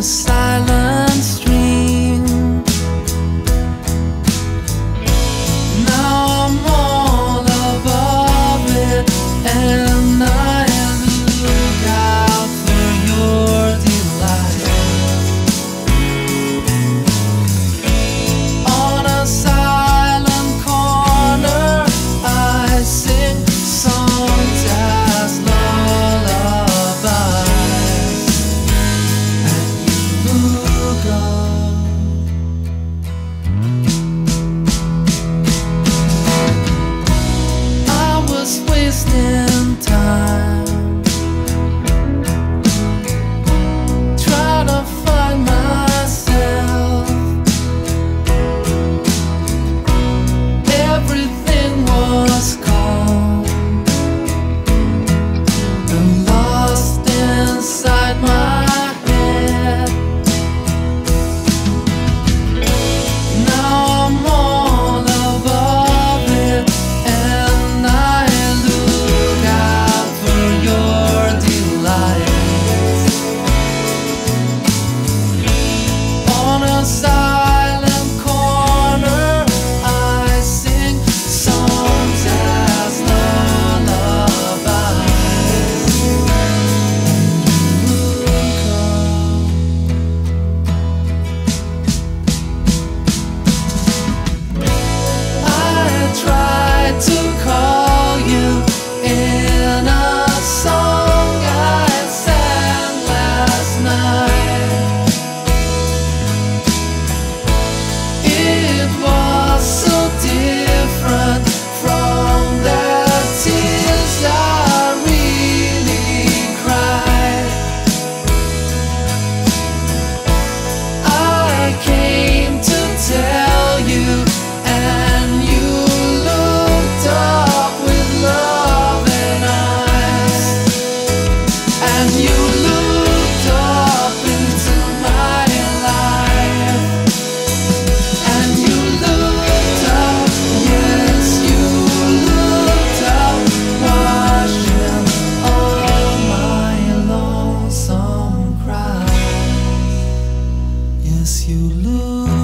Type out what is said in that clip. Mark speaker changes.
Speaker 1: a you looked